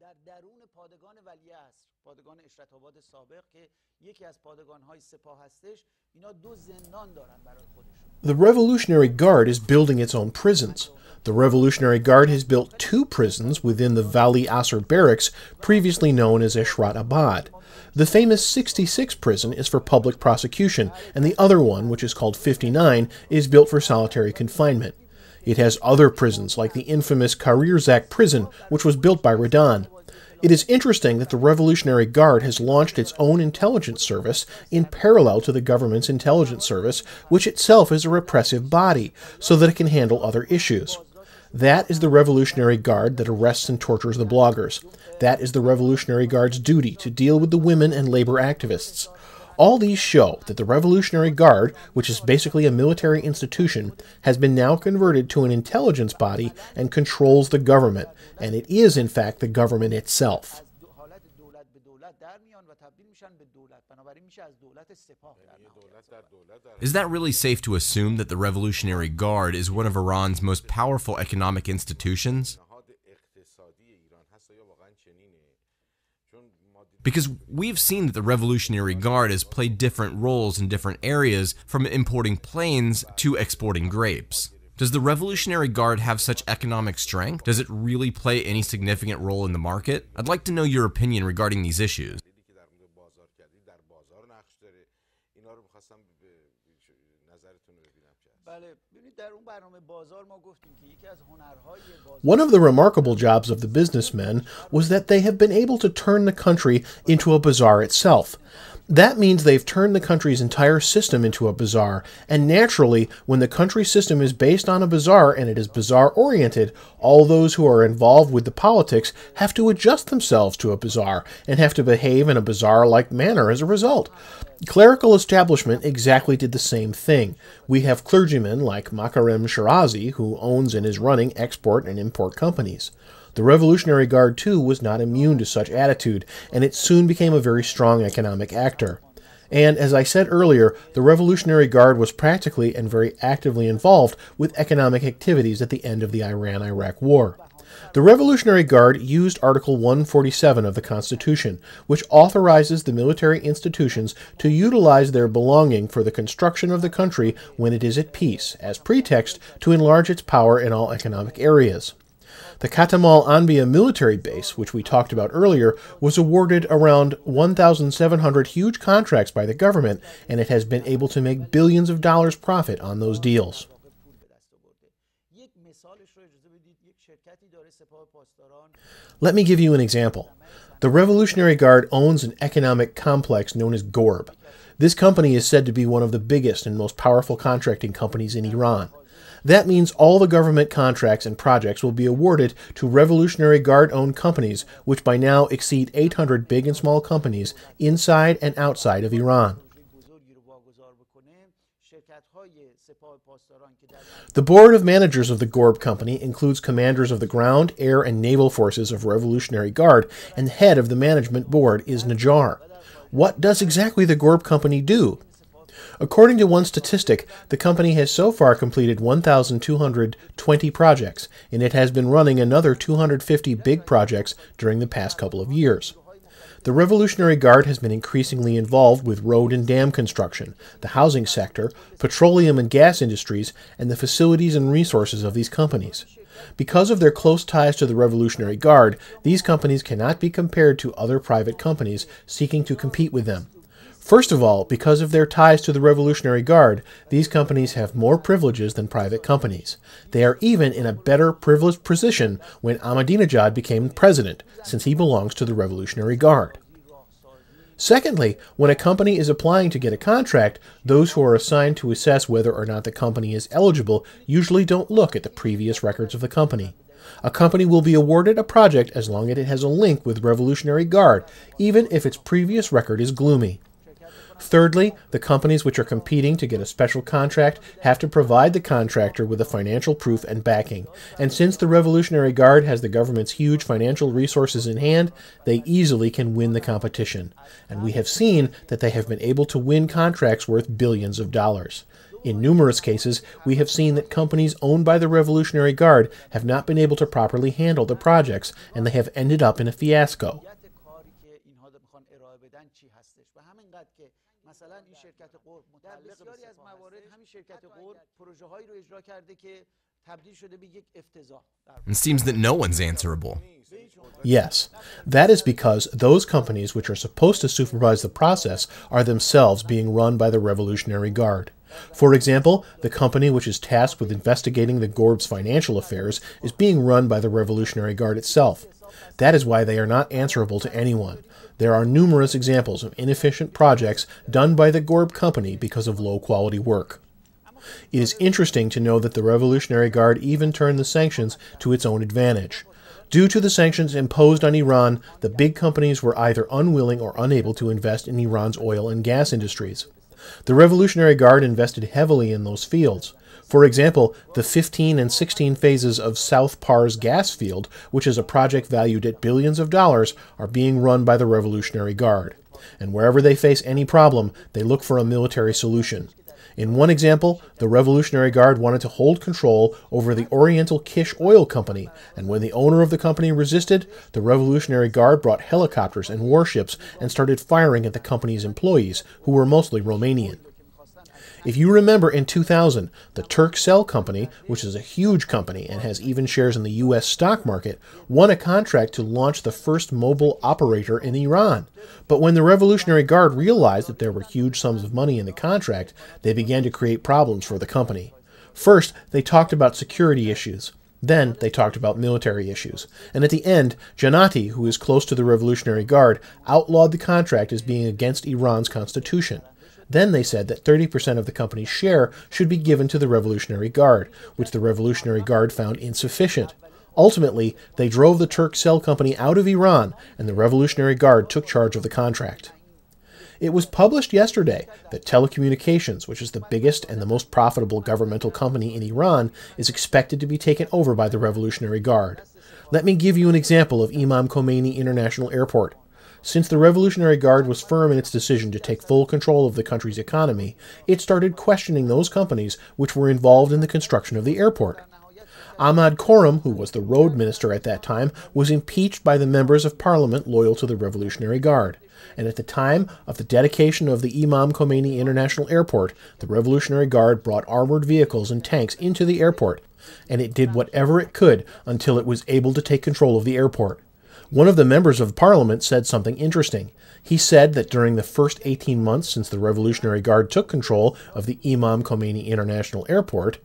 در درون پادگان پادگان اشرت آباد سابق که یکی از پادگان های سپاه هستش اینا دو زندان دارن برای خودشون The Revolutionary Guard is building its own prisons. The Revolutionary Guard has built two prisons within the Vali Asr barracks, previously known as Eshrat Abad. The famous 66 prison is for public prosecution, and the other one, which is called 59, is built for solitary confinement. It has other prisons, like the infamous Kahrizak prison, which was built by Radan. It is interesting that the Revolutionary Guard has launched its own intelligence service in parallel to the government's intelligence service, which itself is a repressive body, so that it can handle other issues. That is the Revolutionary Guard that arrests and tortures the bloggers. That is the Revolutionary Guard's duty to deal with the women and labor activists. All these show that the Revolutionary Guard, which is basically a military institution, has been now converted to an intelligence body and controls the government, and it is, in fact, the government itself. Is that really safe to assume that the Revolutionary Guard is one of Iran's most powerful economic institutions? Because we've seen that the Revolutionary Guard has played different roles in different areas, from importing planes to exporting grapes. Does the Revolutionary Guard have such economic strength? Does it really play any significant role in the market? I'd like to know your opinion regarding these issues. One of the remarkable jobs of the businessmen was that they have been able to turn the country into a bazaar itself. That means they've turned the country's entire system into a bazaar, and naturally, when the country system is based on a bazaar and it is bazaar oriented, all those who are involved with the politics have to adjust themselves to a bazaar and have to behave in a bazaar like manner as a result. Clerical establishment exactly did the same thing. We have clergymen like Makarem Shirazi, who owns and is running export and import companies. The Revolutionary Guard, too, was not immune to such attitude, and it soon became a very strong economic actor. And as I said earlier, the Revolutionary Guard was practically and very actively involved with economic activities at the end of the Iran Iraq War. The Revolutionary Guard used Article 147 of the Constitution, which authorizes the military institutions to utilize their belonging for the construction of the country when it is at peace, as pretext to enlarge its power in all economic areas. The Khatam al-Anbiya military base, which we talked about earlier, was awarded around 1,700 huge contracts by the government, and it has been able to make billions of dollars profit on those deals. Let me give you an example. The Revolutionary Guard owns an economic complex known as Gorb. This company is said to be one of the biggest and most powerful contracting companies in Iran. That means all the government contracts and projects will be awarded to Revolutionary Guard owned companies, which by now exceed 800 big and small companies inside and outside of Iran. The board of managers of the Gorb Company includes commanders of the ground, air, and naval forces of Revolutionary Guard, and the head of the management board is Najjar. What does exactly the Gorb Company do? According to one statistic, the company has so far completed 1,220 projects, and it has been running another 250 big projects during the past couple of years. The Revolutionary Guard has been increasingly involved with road and dam construction, the housing sector, petroleum and gas industries, and the facilities and resources of these companies. Because of their close ties to the Revolutionary Guard, these companies cannot be compared to other private companies seeking to compete with them. First of all, because of their ties to the Revolutionary Guard, these companies have more privileges than private companies. They are even in a better privileged position when Ahmadinejad became president, since he belongs to the Revolutionary Guard. Secondly, when a company is applying to get a contract, those who are assigned to assess whether or not the company is eligible usually don't look at the previous records of the company. A company will be awarded a project as long as it has a link with Revolutionary Guard, even if its previous record is gloomy. Thirdly, the companies which are competing to get a special contract have to provide the contractor with a financial proof and backing. And since the Revolutionary Guard has the government's huge financial resources in hand, they easily can win the competition. And we have seen that they have been able to win contracts worth billions of dollars. In numerous cases, we have seen that companies owned by the Revolutionary Guard have not been able to properly handle the projects and they have ended up in a fiasco. It seems that no one's answerable. Yes, that is because those companies which are supposed to supervise the process are themselves being run by the Revolutionary Guard. For example, the company which is tasked with investigating the Gorb's financial affairs is being run by the Revolutionary Guard itself. That is why they are not answerable to anyone. There are numerous examples of inefficient projects done by the Gorb company because of low quality work. It is interesting to know that the Revolutionary Guard even turned the sanctions to its own advantage. Due to the sanctions imposed on Iran, the big companies were either unwilling or unable to invest in Iran's oil and gas industries. The Revolutionary Guard invested heavily in those fields. For example, the 15 and 16 phases of South Pars gas field, which is a project valued at billions of dollars, are being run by the Revolutionary Guard. And wherever they face any problem, they look for a military solution. In one example, the Revolutionary Guard wanted to hold control over the Oriental Kish Oil Company, and when the owner of the company resisted, the Revolutionary Guard brought helicopters and warships and started firing at the company's employees, who were mostly Romanian. If you remember in 2000, the Turkcell company, which is a huge company and has even shares in the US stock market, won a contract to launch the first mobile operator in Iran. But when the Revolutionary Guard realized that there were huge sums of money in the contract, they began to create problems for the company. First, they talked about security issues. Then they talked about military issues. And at the end, Janati, who is close to the Revolutionary Guard, outlawed the contract as being against Iran's constitution. Then they said that 30% of the company's share should be given to the Revolutionary Guard, which the Revolutionary Guard found insufficient. Ultimately, they drove the Turkcell company out of Iran, and the Revolutionary Guard took charge of the contract. It was published yesterday that Telecommunications, which is the biggest and the most profitable governmental company in Iran, is expected to be taken over by the Revolutionary Guard. Let me give you an example of Imam Khomeini International Airport. Since the Revolutionary Guard was firm in its decision to take full control of the country's economy, it started questioning those companies which were involved in the construction of the airport. Ahmad Khorram, who was the road minister at that time, was impeached by the members of parliament loyal to the Revolutionary Guard. And at the time of the dedication of the Imam Khomeini International Airport, the Revolutionary Guard brought armored vehicles and tanks into the airport, and it did whatever it could until it was able to take control of the airport. One of the members of parliament said something interesting. He said that during the first 18 months since the Revolutionary Guard took control of the Imam Khomeini International Airport,